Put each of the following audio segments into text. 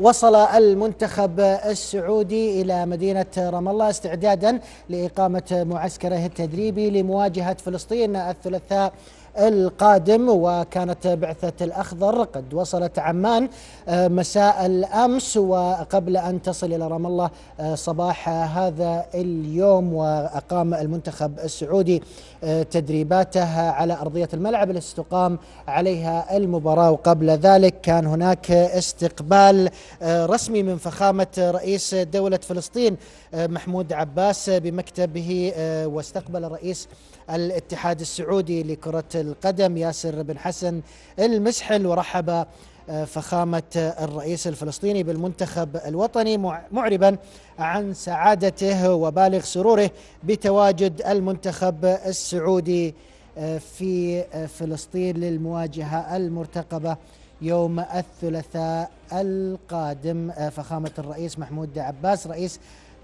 وصل المنتخب السعودي إلى مدينة رام الله استعدادا لإقامة معسكره التدريبي لمواجهة فلسطين الثلاثاء القادم وكانت بعثة الأخضر قد وصلت عمان آه، مساء الأمس وقبل أن تصل إلى رام الله آه، صباح هذا اليوم وأقام المنتخب السعودي آه، تدريباته على أرضية الملعب التي تقام عليها المباراة. وقبل ذلك كان هناك استقبال رسمي من فخامة رئيس دولة فلسطين محمود عباس بمكتبه واستقبل رئيس الاتحاد السعودي لكرة القدم ياسر بن حسن المسحل ورحب آه، فخامة الرئيس الفلسطيني بالمنتخب الوطني معربا عن سعادته وبالغ سروره بتواجد المنتخب السعودي آه، في آه، فلسطين للمواجهة المرتقبة يوم الثلاثاء القادم. فخامة الرئيس محمود عباس رئيس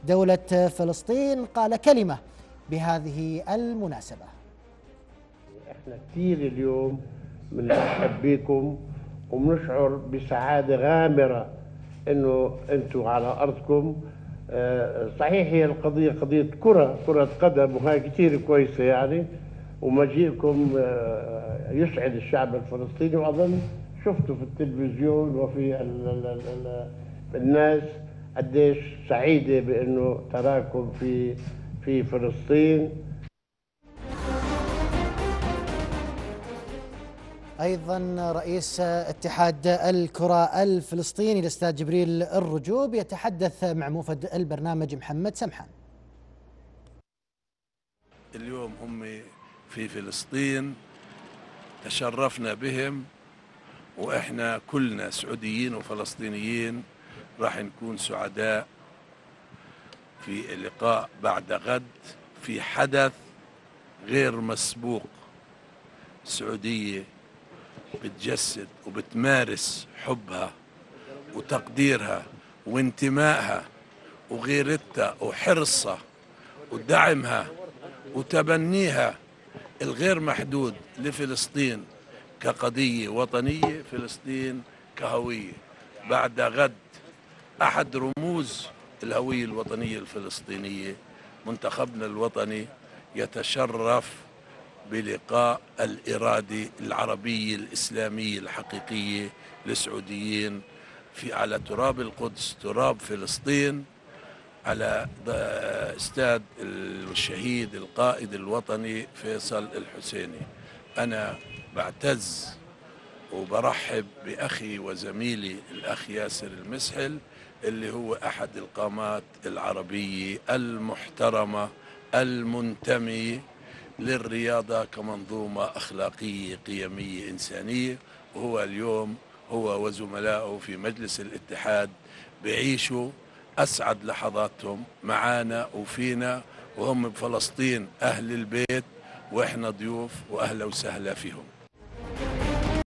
دولة فلسطين قال كلمة بهذه المناسبة. إحنا كثير اليوم بنرحب بكم وبنشعر بسعادة غامرة إنه أنتم على أرضكم. آه، صحيح هي القضية قضية كرة كرة قدم وهي كثير كويسة يعني. ومجيئكم آه، يسعد الشعب الفلسطيني وأظن شفتوا في التلفزيون وفي ال ال ال الناس قديش سعيدة بإنه تراكم في في فلسطين. أيضا رئيس اتحاد الكرة الفلسطيني الأستاذ جبريل الرجوب يتحدث مع موفد البرنامج محمد سمحان. اليوم هم في فلسطين تشرفنا بهم وإحنا كلنا سعوديين وفلسطينيين راح نكون سعداء في اللقاء بعد غد في حدث غير مسبوق السعودية بتجسد وبتمارس حبها وتقديرها وانتمائها وغيرتها وحرصها ودعمها وتبنيها الغير محدود لفلسطين كقضية وطنية فلسطين كهوية. بعد غد أحد رموز الهوية الوطنية الفلسطينية منتخبنا الوطني يتشرف بلقاء الإرادة العربية الإسلامية الحقيقية للسعوديين في على تراب القدس تراب فلسطين على استاد الشهيد القائد الوطني فيصل الحسيني. أنا بعتز وبرحب بأخي وزميلي الأخ ياسر المسحل اللي هو أحد القامات العربية المحترمة المنتمي للرياضة كمنظومة أخلاقية قيمية إنسانية. وهو اليوم هو وزملائه في مجلس الاتحاد بيعيشوا أسعد لحظاتهم. معانا وفينا وهم بفلسطين أهل البيت وإحنا ضيوف وأهلا وسهلا فيهم.